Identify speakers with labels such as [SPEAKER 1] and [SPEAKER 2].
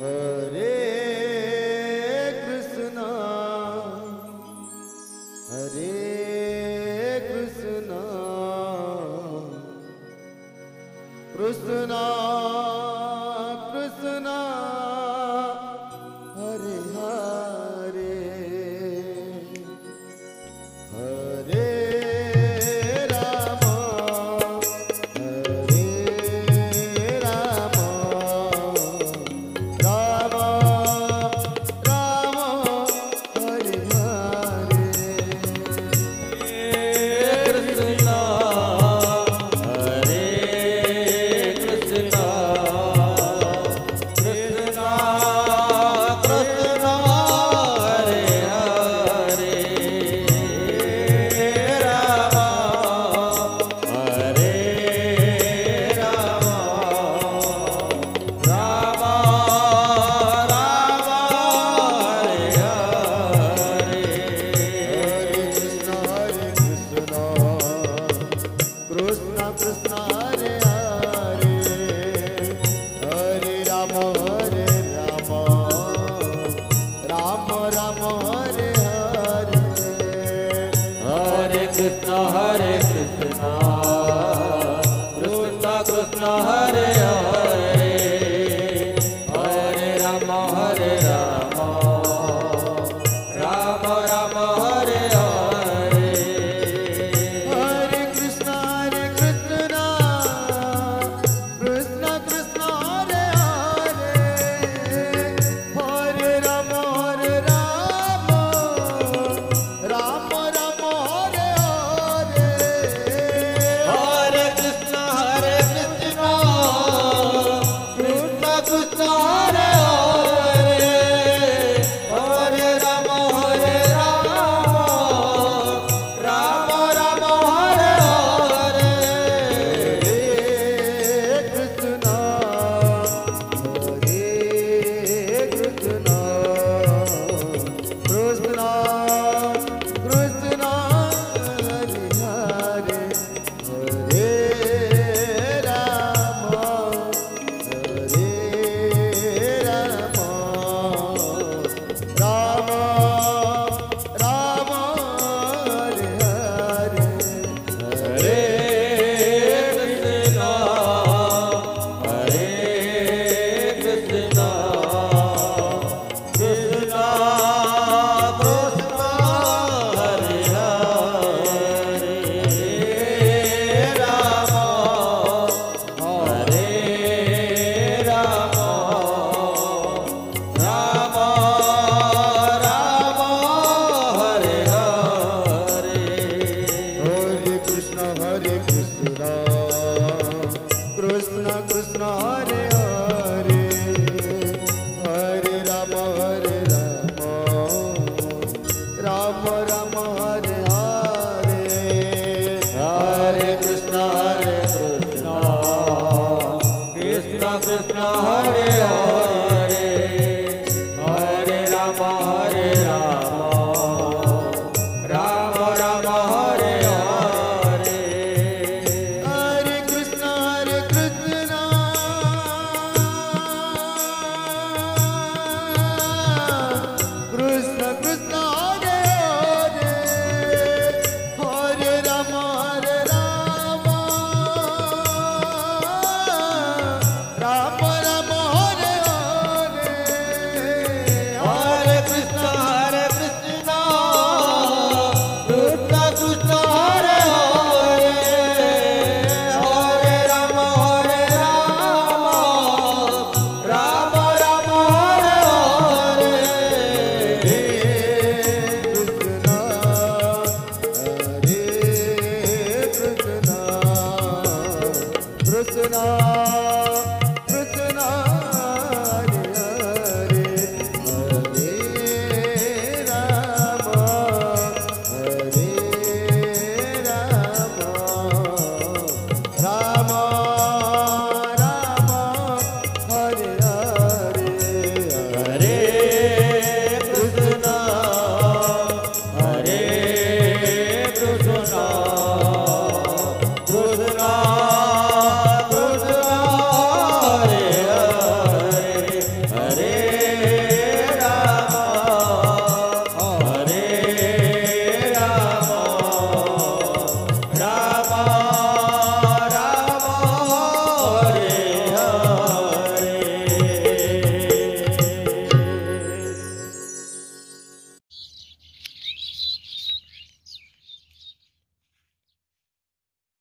[SPEAKER 1] Uh...
[SPEAKER 2] Hare Hare
[SPEAKER 1] uma.